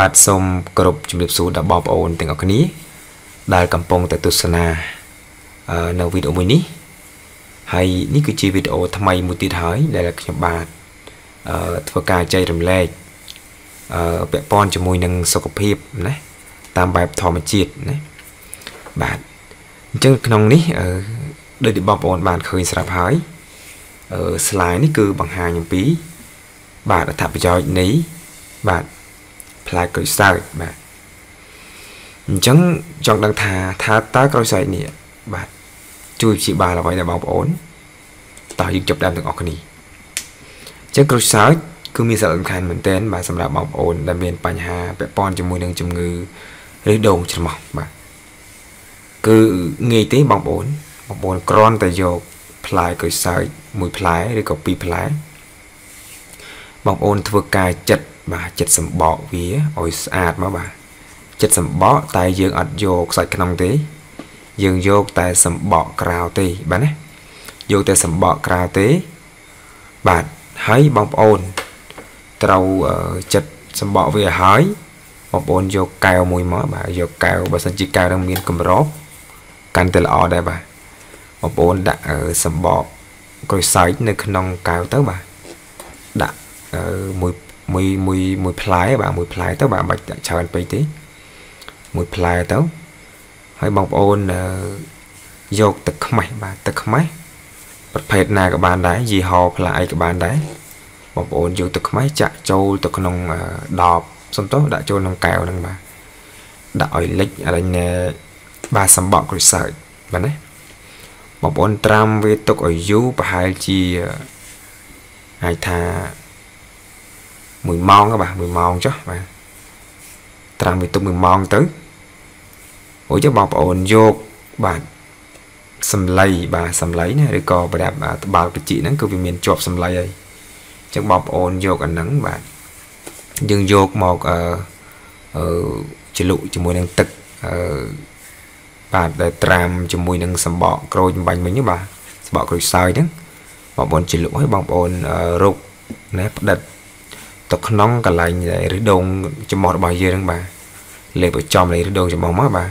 បាទសូមគោរពជំរាបសួរដល់បងប្អូនទាំងអស់គ្នា ដែលកំពុងតែទស្សនានៅវីដេអូមួយនេះហើយនេះគឺជាវីដេអូថ្មីមួយទៀតហើយដែលខ្ញុំបាទធ្វើការចែករំលែកអឺពាក់ព័ន្ធជាមួយនឹងសុខភាពណាតាមបែបធម្មជាតិណាបាទអញ្ចឹងក្នុងនេះអឺដូចទីបងប្អូនបានឃើញស្រាប់ហើយអឺ slide នេះគឺបង្ហាញអំពី បាទអត្ថប្រយោជន៍នៃបាទ ផ្លែក្រូចសើចបាទអញ្ចឹងចង់ដឹងថាថាតើក្រូចសើចនេះបាទជួយព្យាបាលអ្វីដល់បងប្អូនតើយើងចាប់ដើមទាំងអស់គ្នាអញ្ចឹងក្រូចសើចគឺមានសារៈសំខាន់មែនទែនបាទសម្រាប់បងប្អូនដែលមានបញ្ហាពាក់ព័ន្ធជាមួយនឹងជំងឺឬដងច្រមុះបាទគឺងាយទេបងប្អូនបងប្អូនគ្រាន់តែយកផ្លែក្រូចសើចមួយផ្លែឬក៏ពីរផ្លែបងប្អូនធ្វើការចិត្ត បាទចិត្តសម្បកវាឲ្យស្អាតមកបាទចិត្តសម្បកតែយើងអត់យកសាច់ក្នុងទេ យើងយកតែសម្បកក្រៅទេបាទណាយកតែសម្បកក្រៅទេ បាទហើយបងប្អូនត្រូវចិត្តសម្បកវាហើយបងប្អូនយកកែវមួយមកបាទយកកែវបើសិនជាកែវនឹងមានកម្របកាន់តែល្អដែរបាទបងប្អូនដាក់សម្បកក្រូចសើចនៅក្នុងកែវទៅបាទដាក់មួយ មួយមួយមួយផ្លែបាទមួយផ្លែទៅបាទមិនបាច់ដាក់ច្រើនពេកទេមួយផ្លែទៅហើយបងប្អូនយកទឹកខ្មេះបាទទឹកខ្មេះប្រភេទណាក៏បានដែរយីហោផ្លែអីក៏បានដែរបងប្អូនយកទឹកខ្មេះចាក់ចូលទៅក្នុងដបសំទោសដាក់ចូលក្នុងកែវហ្នឹងបាទដាក់ឲ្យលិចអរិញបាទសម្បកក្រូចសើចបាទណាបងប្អូនត្រាំវាទុកឲ្យយូរប្រហែលជាអាចថា 1ម៉ោងបាទ1ម៉ោងចុះបាទត្រាំវាទុក1ម៉ោងទៅអូចុះបងប្អូនយកបាទសំឡីបាទសំឡីណាឬក៏ប្រដាប់ត្បាល់បជីហ្នឹងគឺវាមានជាប់សំឡីហើយអញ្ចឹងបងប្អូនយកអាហ្នឹងបាទយើងយកមកអឺអឺជ្រលក់ជាមួយនឹងទឹកអឺបាទដែលត្រាំជាមួយនឹងសម្បកក្រូចបាញ់មិញបាទសម្បកក្រូចសើចហ្នឹងបងប្អូនជ្រលក់ឲ្យបងប្អូនរកណែផ្ដិត ទៅក្នុងកន្លែងឬដងចំមោះរបស់យើងហ្នឹងបាទលេបឲ្យចំលេឬដងចំមោះមកបាទ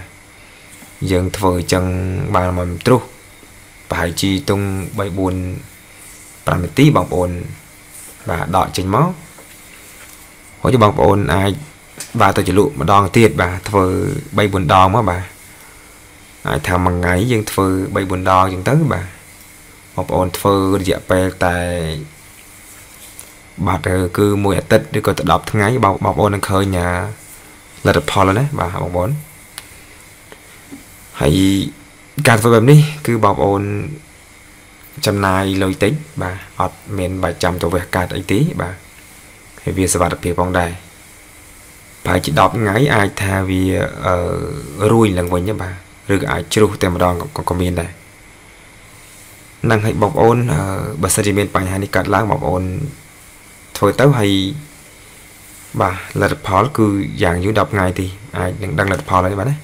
យើងធ្វើអញ្ចឹងបានមកត្រុសប្រហែលជាទុំ3 4 5នាទីបងប្អូនបាទដកចេញមកហើយបងប្អូនអាចបាទទៅចលក់ម្ដងទៀតបាទធ្វើ3 4ដងមកបាទអាចថាមួយថ្ងៃយើងធ្វើ3 4ដងអញ្ចឹងទៅបាទបងប្អូនធ្វើរយៈពេលតែ បាទគឺមួយអាទិត្យឬក៏ទៅ10ថ្ងៃបងបងប្អូននឹងឃើញលទ្ធផលណាបាទបងប្អូនហើយការធ្វើបែបនេះគឺបងប្អូនចំណាយលុយតិចបាទអត់មានបាច់ចាំទៅវះកាត់អីទេបាទហើយវាសុវត្ថិភាពផងដែរប្រហែលជា10ថ្ងៃអាចថាវារួយឡើងវិញបាទឬក៏អាចជ្រុះតែម្ដងក៏មានដែរនឹងឲ្យបងប្អូនបើសិនជាមានបញ្ហានេះកើតឡើងបងប្អូន ធ្វើទៅហើយបាទលទ្ធផលគឺយ៉ាងយូរ10ថ្ងៃទីអាចនឹងដឹងលទ្ធផលហើយបាទណា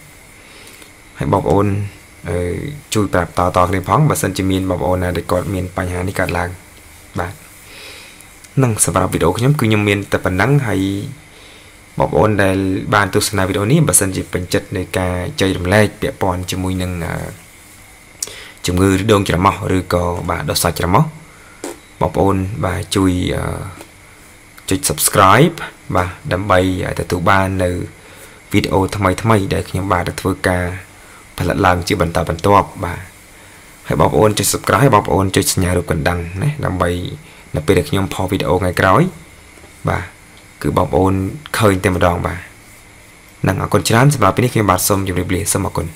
ហើយបងប្អូនជួយប្រាប់តតគ្នាផងបើសិនជាមានបងប្អូនណាដែលគាត់មានបញ្ហានេះកើតឡើងបាទនឹងសម្រាប់វីដេអូខ្ញុំគឺខ្ញុំមានតែប៉ុណ្ណឹងហើយបងប្អូនដែលបានទស្សនាវីដេអូនេះបើសិនជាពេញចិត្តនៃការចែករំលែកពាក់ព័ន្ធជាមួយនឹងជំងឺដងច្រមុះឬក៏បាទដុសសាច់ច្រមុះបងប្អូនបាទជួយ ចុច subscribe បាទដើម្បីទទួលបាននៅវីដេអូថ្មីថ្មីដែលខ្ញុំបាទទៅធ្វើការផលិតឡើងជាបន្តបន្ទាប់បាទហើយបងប្អូនចុច subscribe បងប្អូនចុចសញ្ញារូបកណ្ដឹងណាដើម្បីនៅពេលដែលខ្ញុំផុសវីដេអូថ្ងៃក្រោយបាទគឺបងប្អូនឃើញតែម្ដងបាទនឹងអរគុណច្រើនសម្រាប់ពេលនេះខ្ញុំបាទសូមជម្រាបលាសូមអរគុណ